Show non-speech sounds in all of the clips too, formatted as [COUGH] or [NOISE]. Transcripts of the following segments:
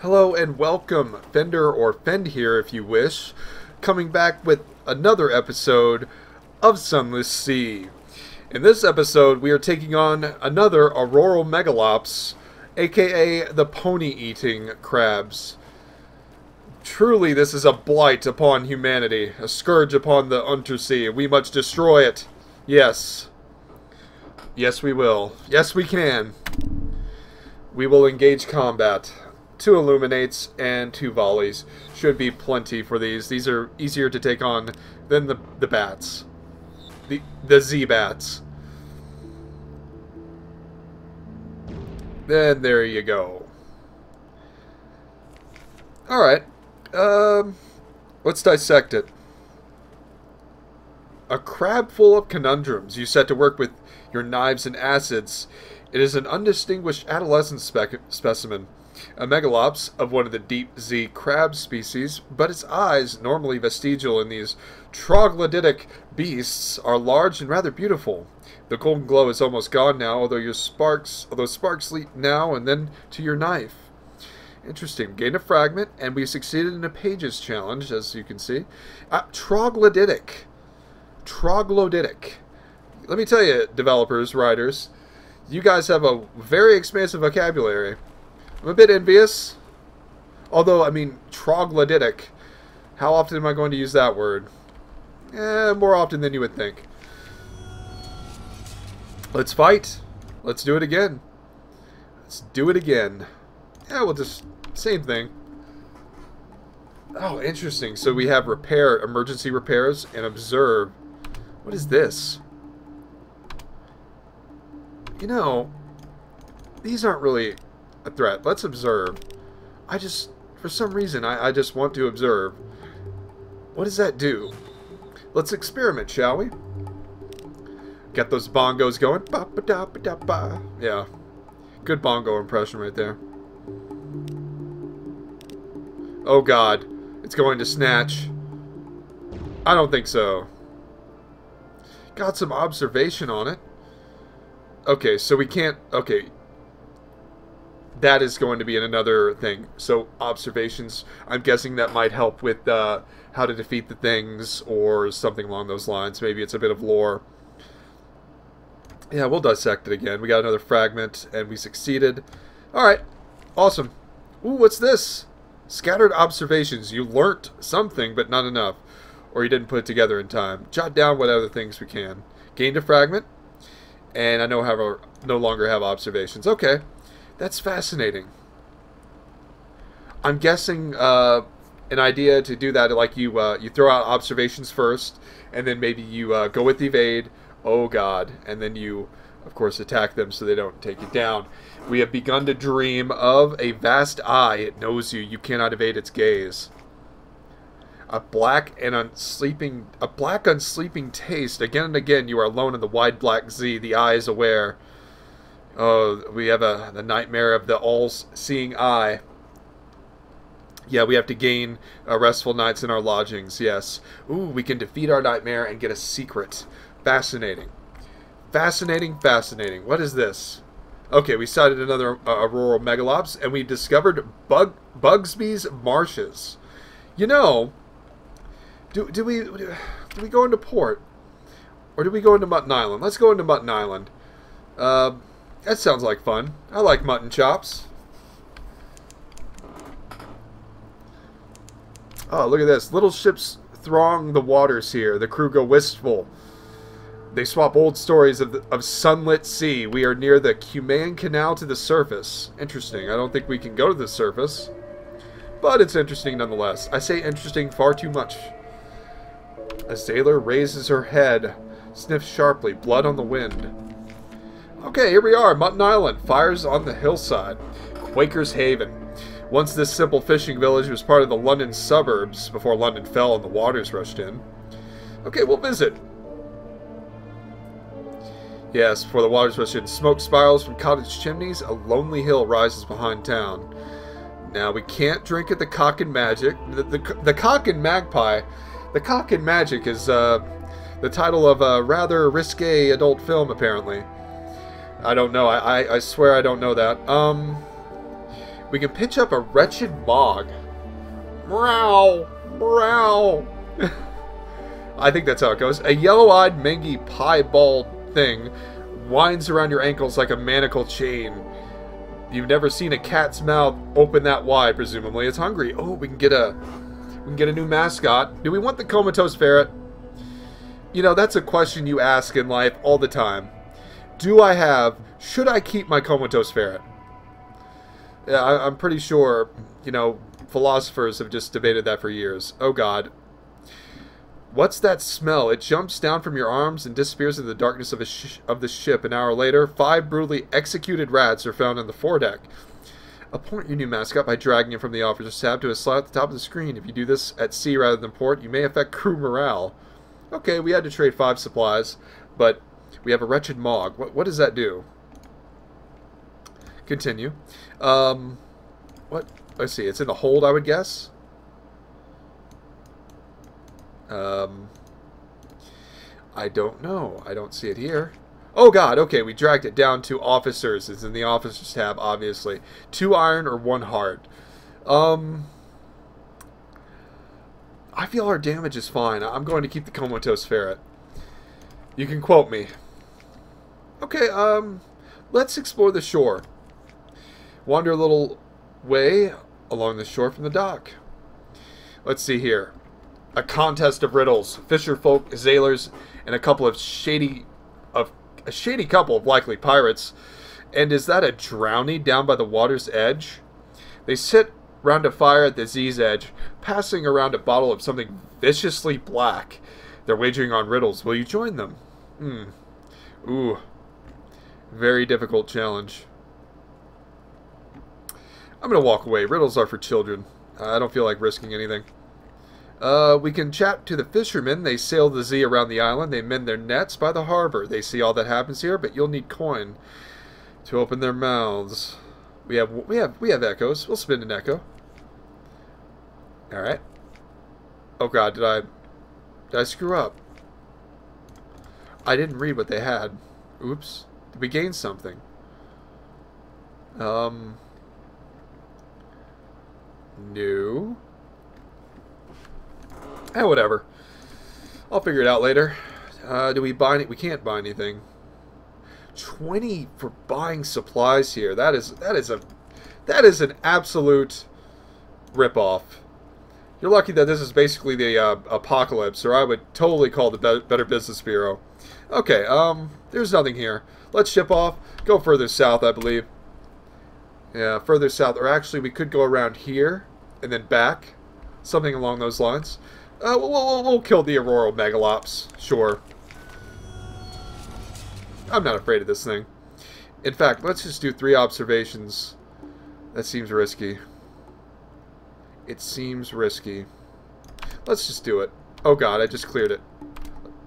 Hello and welcome, Fender or Fend here if you wish, coming back with another episode of Sunless Sea. In this episode, we are taking on another Auroral Megalops, aka the pony-eating crabs. Truly, this is a blight upon humanity, a scourge upon the Unterzee. We must destroy it. Yes. Yes, we will. Yes, we can. We will engage combat two illuminates and two volleys should be plenty for these. These are easier to take on than the the bats, the the zee bats. Then there you go. All right, um, let's dissect it. A crab full of conundrums. You set to work with your knives and acids. It is an undistinguished adolescent spec specimen a megalops of one of the deep zee crab species, but its eyes, normally vestigial in these troglodytic beasts, are large and rather beautiful. The golden glow is almost gone now, although your sparks, although sparks leap now and then to your knife. Interesting. Gained a fragment, and we succeeded in a pages challenge, as you can see. Uh, troglodytic. Troglodytic. Let me tell you, developers, writers, you guys have a very expansive vocabulary. I'm a bit envious. Although, I mean, troglodytic. How often am I going to use that word? Eh, more often than you would think. Let's fight. Let's do it again. Let's do it again. Yeah, we'll just... Same thing. Oh, interesting. So we have repair, emergency repairs, and observe. What is this? You know, these aren't really a threat. Let's observe. I just, for some reason, I, I just want to observe. What does that do? Let's experiment, shall we? Get those bongos going. Ba -ba -da -ba -da -ba. Yeah. Good bongo impression right there. Oh god. It's going to snatch. I don't think so. Got some observation on it. Okay, so we can't... Okay, that is going to be another thing. So observations, I'm guessing that might help with uh, how to defeat the things or something along those lines. Maybe it's a bit of lore. Yeah, we'll dissect it again. We got another fragment, and we succeeded. Alright, awesome. Ooh, what's this? Scattered observations. You learnt something, but not enough. Or you didn't put it together in time. Jot down what other things we can. Gained a fragment, and I no, have, no longer have observations. Okay. That's fascinating. I'm guessing uh, an idea to do that, like you uh, you throw out observations first, and then maybe you uh, go with the evade. Oh God! And then you, of course, attack them so they don't take you down. We have begun to dream of a vast eye. It knows you. You cannot evade its gaze. A black and unsleeping, a black unsleeping taste. Again and again, you are alone in the wide black zee. The eye is aware. Oh, we have a the nightmare of the all-seeing eye. Yeah, we have to gain uh, restful nights in our lodgings. Yes. Ooh, we can defeat our nightmare and get a secret. Fascinating. Fascinating, fascinating. What is this? Okay, we sighted another uh, auroral megalops, and we discovered Bug Bugsby's marshes. You know, do do we do we go into port, or do we go into Mutton Island? Let's go into Mutton Island. Uh, that sounds like fun. I like mutton chops. Oh, look at this. Little ships throng the waters here. The crew go wistful. They swap old stories of, the, of sunlit sea. We are near the Cumaean Canal to the surface. Interesting. I don't think we can go to the surface. But it's interesting nonetheless. I say interesting far too much. A sailor raises her head, sniffs sharply, blood on the wind. Okay, here we are, Mutton Island. Fires on the hillside. Quaker's Haven. Once this simple fishing village was part of the London suburbs before London fell and the waters rushed in. Okay, we'll visit. Yes, before the waters rushed in. Smoke spirals from cottage chimneys. A lonely hill rises behind town. Now, we can't drink at the Cock and Magic. The, the, the Cock and Magpie. The Cock and Magic is uh, the title of a rather risque adult film, apparently. I don't know. I, I, I swear I don't know that. Um, We can pitch up a wretched Mog. Meow! Meow! I think that's how it goes. A yellow-eyed, mangy, piebald thing winds around your ankles like a manacle chain. You've never seen a cat's mouth open that wide, presumably. It's hungry. Oh, we can get a we can get a new mascot. Do we want the comatose ferret? You know, that's a question you ask in life all the time. Do I have should I keep my comatose ferret? Yeah, I, I'm pretty sure, you know, philosophers have just debated that for years. Oh god. What's that smell? It jumps down from your arms and disappears into the darkness of, of the ship. An hour later, five brutally executed rats are found on the foredeck. Appoint your new mascot by dragging him from the officer's tab to a slot at the top of the screen. If you do this at sea rather than port, you may affect crew morale. Okay, we had to trade five supplies, but we have a wretched Mog. What, what does that do? Continue. Um, what? Let's see. It's in the hold, I would guess. Um, I don't know. I don't see it here. Oh god, okay, we dragged it down to officers. It's in the officers tab, obviously. Two iron or one hard. Um, I feel our damage is fine. I'm going to keep the comatose ferret. You can quote me. Okay, um, let's explore the shore. Wander a little way along the shore from the dock. Let's see here a contest of riddles. Fisher folk, sailors, and a couple of shady, of a shady couple of likely pirates. And is that a drownie down by the water's edge? They sit round a fire at the zee's edge, passing around a bottle of something viciously black. They're wagering on riddles. Will you join them? Hmm. Ooh. Very difficult challenge. I'm going to walk away. Riddles are for children. I don't feel like risking anything. Uh, we can chat to the fishermen. They sail the zee around the island. They mend their nets by the harbor. They see all that happens here, but you'll need coin to open their mouths. We have we have we have echoes. We'll spin an echo. All right. Oh God, did I did I screw up? I didn't read what they had. Oops. We gain something? Um. No. Eh, whatever. I'll figure it out later. Uh, do we buy any? We can't buy anything. 20 for buying supplies here. That is that is a that is an absolute ripoff. You're lucky that this is basically the uh, apocalypse, or I would totally call the Be Better Business Bureau. Okay, um, there's nothing here. Let's ship off. Go further south, I believe. Yeah, further south. Or actually, we could go around here and then back. Something along those lines. Uh, we'll, we'll, we'll kill the Auroral Megalops, sure. I'm not afraid of this thing. In fact, let's just do three observations. That seems risky. It seems risky. Let's just do it. Oh god, I just cleared it.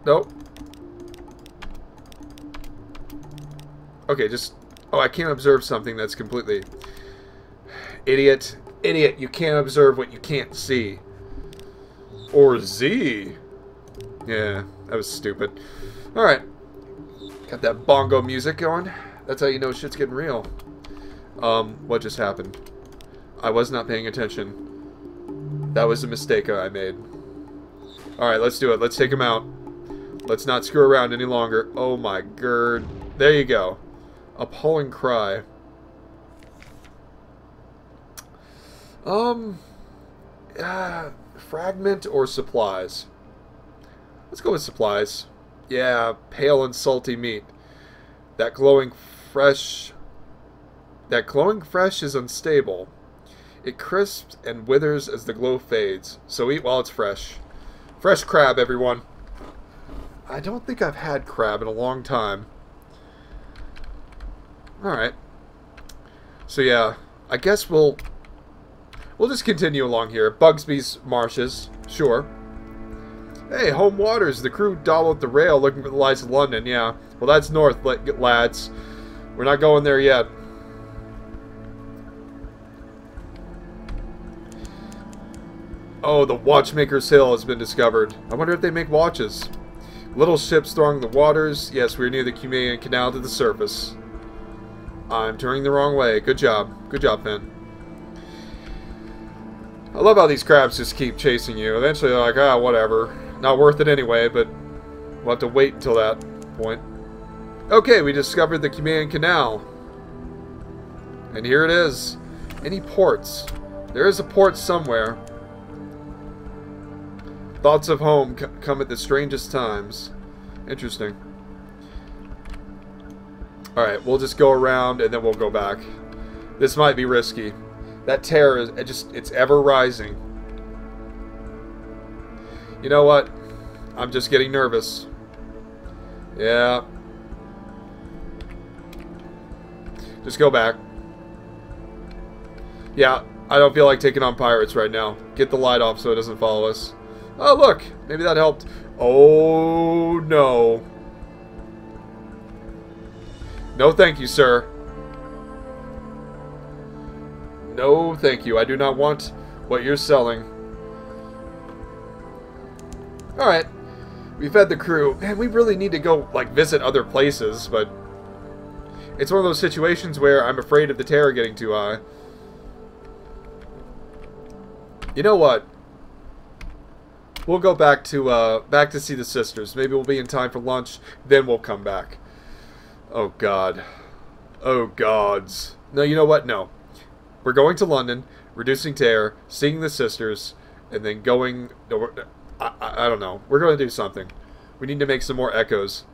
Nope. Okay, just... Oh, I can't observe something that's completely... Idiot. Idiot, you can't observe what you can't see. Or Z. Yeah, that was stupid. Alright. Got that bongo music going. That's how you know shit's getting real. Um, what just happened? I was not paying attention. That was a mistake I made. Alright, let's do it. Let's take him out. Let's not screw around any longer. Oh my god. There you go. Appalling cry. Um... Uh, Fragment or supplies? Let's go with supplies. Yeah, pale and salty meat. That glowing fresh... That glowing fresh is unstable. It crisps and withers as the glow fades, so eat while it's fresh. Fresh crab, everyone. I don't think I've had crab in a long time. Alright. So yeah, I guess we'll We'll just continue along here. Bugsby's marshes, sure. Hey, home waters. The crew dawdle at the rail looking for the lights of London. Yeah, well, that's north, lads. We're not going there yet. Oh, the Watchmaker's Hill has been discovered. I wonder if they make watches. Little ships throng the waters. Yes, we're near the Cumæan Canal to the surface. I'm turning the wrong way. Good job. Good job, Finn. I love how these crabs just keep chasing you. Eventually they're like, ah, whatever. Not worth it anyway, but we'll have to wait until that point. Okay, we discovered the Cumaean Canal. And here it is. Any ports? There is a port somewhere. Thoughts of home come at the strangest times. Interesting. Alright, we'll just go around and then we'll go back. This might be risky. That terror is it just it's ever rising. You know what? I'm just getting nervous. Yeah. Just go back. Yeah, I don't feel like taking on pirates right now. Get the light off so it doesn't follow us. Oh, look! Maybe that helped. Oh, no. No thank you, sir. No thank you. I do not want what you're selling. Alright. We fed the crew. Man, we really need to go, like, visit other places, but... It's one of those situations where I'm afraid of the terror getting too high. You know what? We'll go back to uh, back to see the sisters. Maybe we'll be in time for lunch. Then we'll come back. Oh God. Oh gods. No, you know what? No. We're going to London, reducing terror, seeing the sisters, and then going. No, I, I, I don't know. We're going to do something. We need to make some more echoes.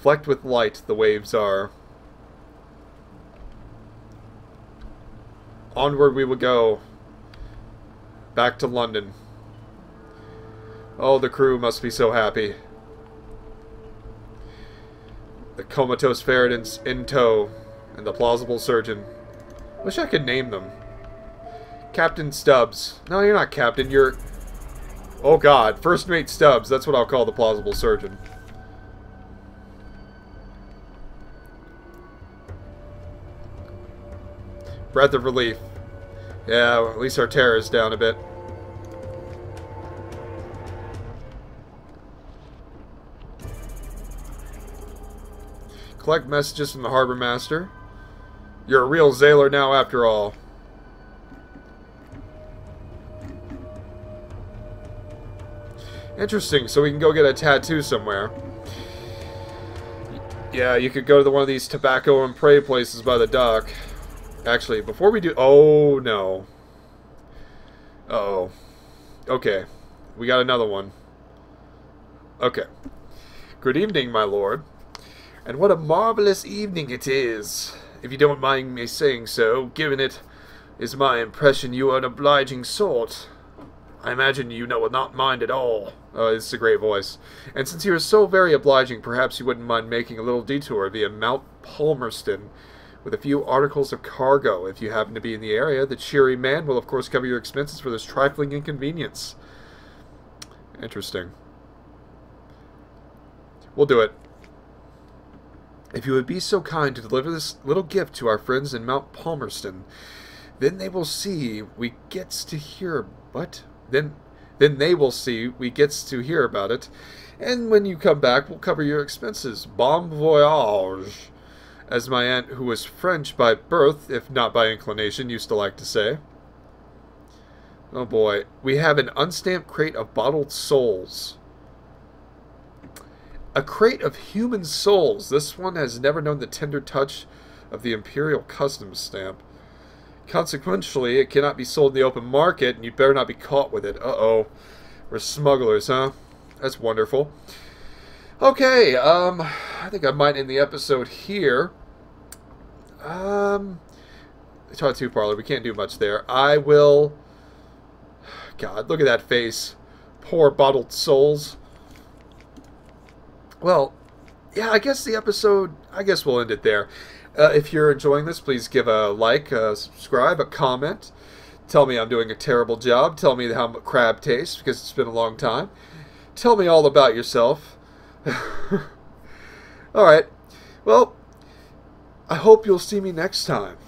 Flecked with light, the waves are. Onward we will go. Back to London. Oh, the crew must be so happy. The comatose in, in tow, and the plausible surgeon. Wish I could name them. Captain Stubbs. No, you're not Captain, you're... Oh god, First Mate Stubbs. That's what I'll call the plausible surgeon. Breath of relief. Yeah, at least our terror is down a bit. Collect messages from the Harbor Master. You're a real sailor now after all. Interesting, so we can go get a tattoo somewhere. Yeah, you could go to one of these tobacco and pray places by the dock. Actually, before we do... Oh, no. Uh oh Okay. We got another one. Okay. Good evening, my lord. And what a marvelous evening it is. If you don't mind me saying so, given it is my impression you are an obliging sort. I imagine you know not mind at all. Oh, it's a great voice. And since you are so very obliging, perhaps you wouldn't mind making a little detour via Mount Palmerston with a few articles of cargo. If you happen to be in the area, the cheery man will of course cover your expenses for this trifling inconvenience. Interesting. We'll do it. If you would be so kind to deliver this little gift to our friends in Mount Palmerston, then they will see we gets to hear what? Then then they will see we gets to hear about it. And when you come back, we'll cover your expenses. Bon voyage as my aunt, who was French by birth, if not by inclination, used to like to say. Oh boy, we have an unstamped crate of bottled souls. A crate of human souls. This one has never known the tender touch of the Imperial Customs stamp. Consequently, it cannot be sold in the open market, and you better not be caught with it. Uh-oh. We're smugglers, huh? That's wonderful. Okay, um, I think I might end the episode here. Um, Tattoo Parlor, we can't do much there. I will... God, look at that face. Poor bottled souls. Well, yeah, I guess the episode, I guess we'll end it there. Uh, if you're enjoying this, please give a like, a subscribe, a comment. Tell me I'm doing a terrible job. Tell me how crab tastes, because it's been a long time. Tell me all about yourself. [LAUGHS] Alright. Well, I hope you'll see me next time.